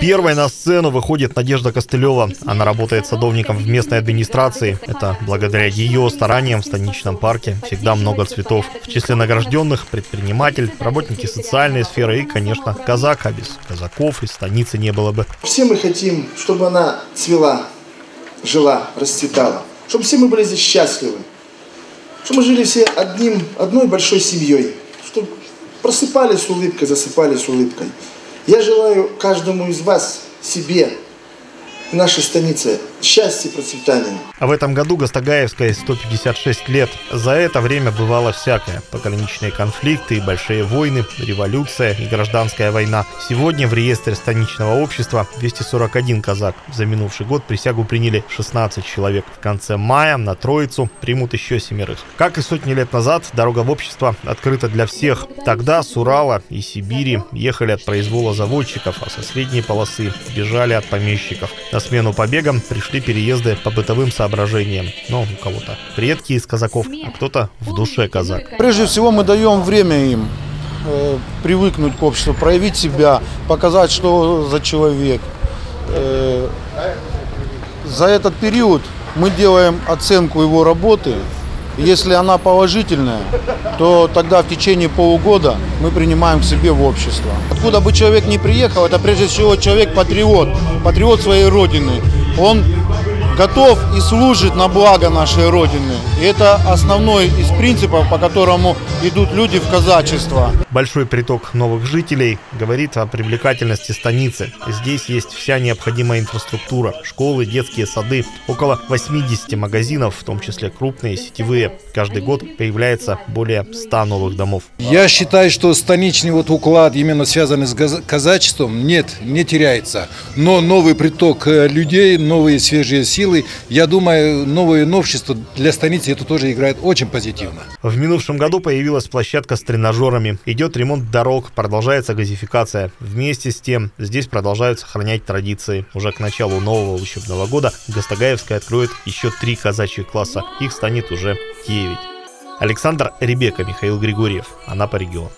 Первой на сцену выходит Надежда Костылева. Она работает садовником в местной администрации. Это благодаря ее стараниям в станичном парке всегда много цветов. В числе награжденных предприниматель, работники социальной сферы и, конечно, казак. А без казаков и станицы не было бы. Все мы хотим, чтобы она цвела, жила, расцветала. Чтобы все мы были здесь счастливы. Чтобы мы жили все одним, одной большой семьей. Чтобы просыпались с улыбкой, засыпали с улыбкой. Я желаю каждому из вас, себе, нашей станице счастья и процветания. А в этом году Гастагаевской 156 лет. За это время бывало всякое. Пограничные конфликты большие войны, революция и гражданская война. Сегодня в реестре станичного общества 241 казак. За минувший год присягу приняли 16 человек. В конце мая на Троицу примут еще семерых. Как и сотни лет назад, дорога в общество открыта для всех. Тогда с Урала и Сибири ехали от произвола заводчиков, а со средней полосы бежали от помещиков. На смену побегам пришли переезды по бытовым соображениям. Но у кого-то предки из казаков, а кто-то в душе казак. Прежде всего мы даем время им э, привыкнуть к обществу, проявить себя, показать, что за человек. Э, за этот период мы делаем оценку его работы. Если она положительная, то тогда в течение полугода мы принимаем к себе в общество. Откуда бы человек не приехал, это прежде всего человек-патриот, патриот своей родины. Он готов и служит на благо нашей Родины. И это основной из принципов, по которому идут люди в казачество. Большой приток новых жителей говорит о привлекательности станицы. Здесь есть вся необходимая инфраструктура. Школы, детские сады, около 80 магазинов, в том числе крупные, сетевые. Каждый год появляется более 100 новых домов. Я считаю, что станичный вот уклад, именно связанный с казачеством, нет, не теряется. Но новый приток э, людей, новые свежие силы, силы. Я думаю, новое новшество для станицы это тоже играет очень позитивно. В минувшем году появилась площадка с тренажерами. Идет ремонт дорог, продолжается газификация. Вместе с тем, здесь продолжают сохранять традиции. Уже к началу нового учебного года Гастагаевская откроет еще три казачьих класса. Их станет уже 9. Александр Ребека, Михаил Григорьев. Она по региону.